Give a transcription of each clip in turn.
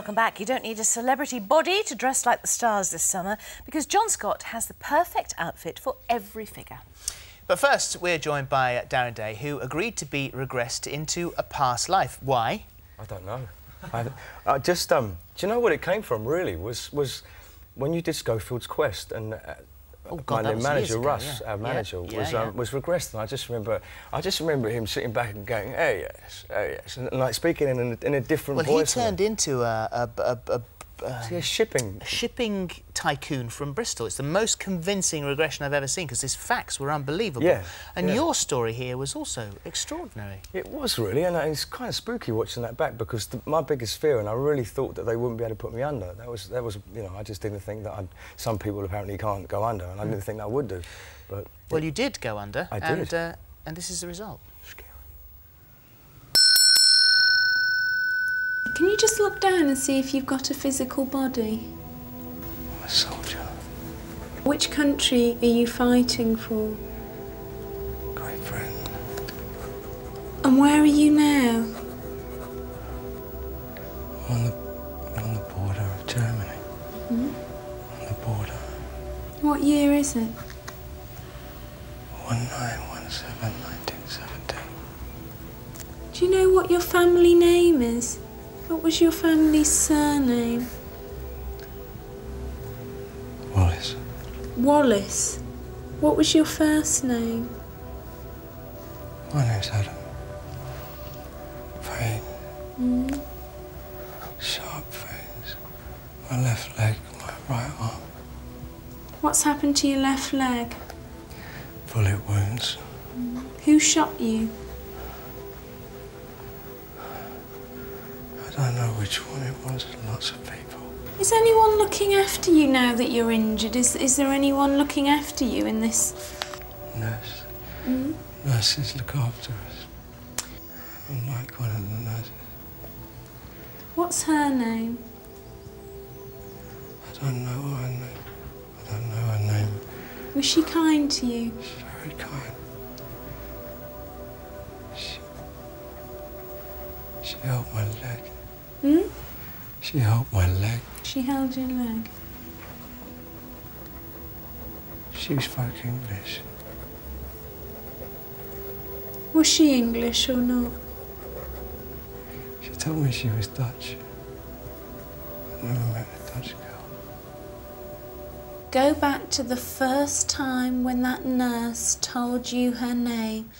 Welcome back. You don't need a celebrity body to dress like the stars this summer because John Scott has the perfect outfit for every figure. But first, we're joined by Darren Day, who agreed to be regressed into a past life. Why? I don't know. I, I just um, do you know what it came from? Really, was was when you did Schofield's Quest and. Uh, Oh, God, my manager ago, Russ, yeah. our manager, yeah, was yeah. Um, was regressed, and I just remember, I just remember him sitting back and going, "Oh yes, oh yes," and, like speaking in a, in a different Well, he turned into a, a, a, a, a, shipping. a shipping tycoon from Bristol. It's the most convincing regression I've ever seen because his facts were unbelievable. Yeah, And yeah. your story here was also extraordinary. It was really, and it's kind of spooky watching that back because the, my biggest fear, and I really thought that they wouldn't be able to put me under. That was, that was, you know, I just didn't think that I'd, some people apparently can't go under, and I didn't think that I would do. But Well, you did go under. I and, did. Uh, and this is the result. Can you just look down and see if you've got a physical body? Soldier, Which country are you fighting for? Great Britain, And where are you now? on the, on the border of Germany, hmm? on the border, What year is it? 1917, 1917. Do you know what your family name is? What was your family's surname? Wallace. What was your first name? my name's Adam. Vein, Mm. sharp veins, my left leg, my right arm, What's happened to your left leg? bullet wounds. Who shot you? I don't know which one it was, lots of people. Is anyone looking after you now that you're injured? Is, is there anyone looking after you in this? Nurse. Mm. Nurses look after us. I'm like one of the nurses. What's her name? I don't know her name. I don't know her name. Was she kind to you? She's very kind. She, she held my leg. Hmm? She held my leg. She held your leg. She spoke English. Was she English or not? She told me she was Dutch. I never met a Dutch girl. Go back to the first time when that nurse told you her name.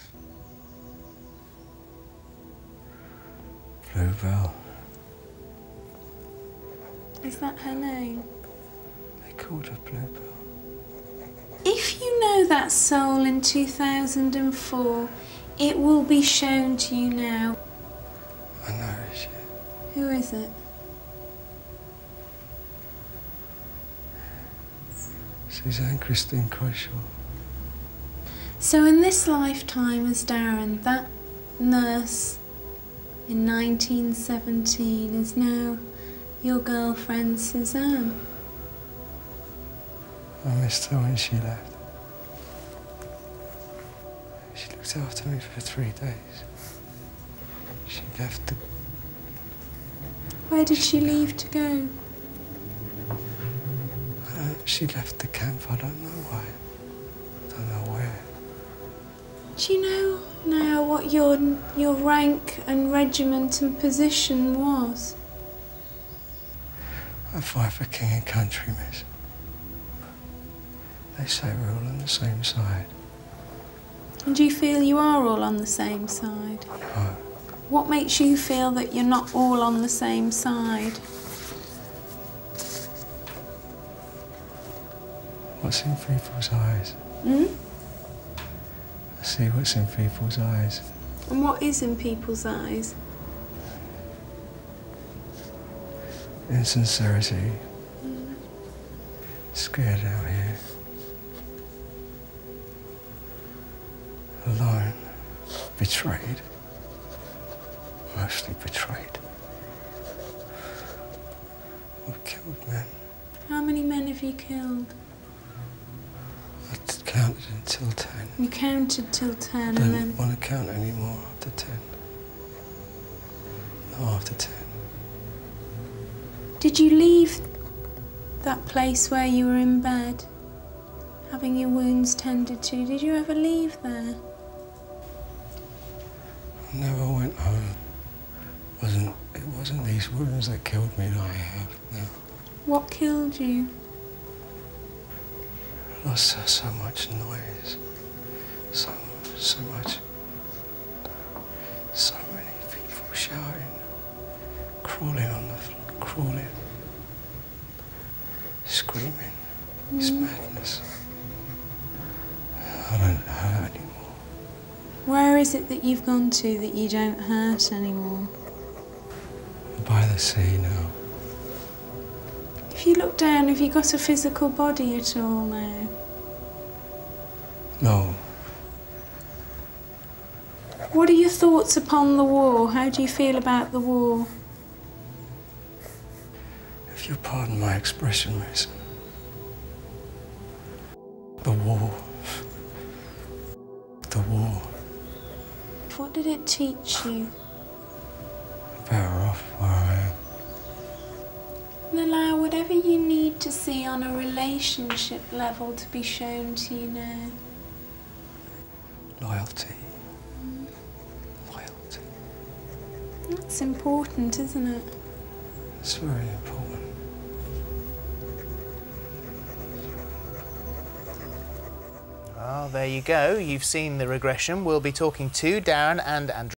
Bluebell. Is that her name? They called her Bluebell. If you know that soul in 2004, it will be shown to you now. I know she. Who is it? Suzanne Christine Croshaw. So, in this lifetime as Darren, that nurse in 1917 is now your girlfriend Suzanne. I missed her when she left. She looked after me for three days. She left the. Where did she leave to go? Uh, she left the camp. I don't know why. I don't know where. Do you know now what your your rank and regiment and position was? I fight for king and country, miss. They say we're all on the same side. And do you feel you are all on the same side? No. What makes you feel that you're not all on the same side? What's in people's eyes? Hmm? I see what's in people's eyes. And what is in people's eyes? Insincerity. Scared out here. Alone. Betrayed. Mostly betrayed. I've killed men. How many men have you killed? I counted until ten. You counted till ten and Don't then. want to count anymore after ten. Not after ten. Did you leave that place where you were in bed, having your wounds tended to? Did you ever leave there? I never went home. wasn't It wasn't these wounds that killed me that I have now. What killed you? I lost so, so much noise. So, so much. It's madness. I don't hurt anymore. Where is it that you've gone to that you don't hurt anymore? By the sea now. If you look down, have you got a physical body at all now? No, What are your thoughts upon the war? How do you feel about the war? if you pardon my expression, Miss. Did it teach you? Better off where I am. And allow whatever you need to see on a relationship level to be shown to you now. Loyalty. Loyalty. That's important, isn't it? It's very important. Well, there you go. You've seen the regression. We'll be talking to Darren and Andrea.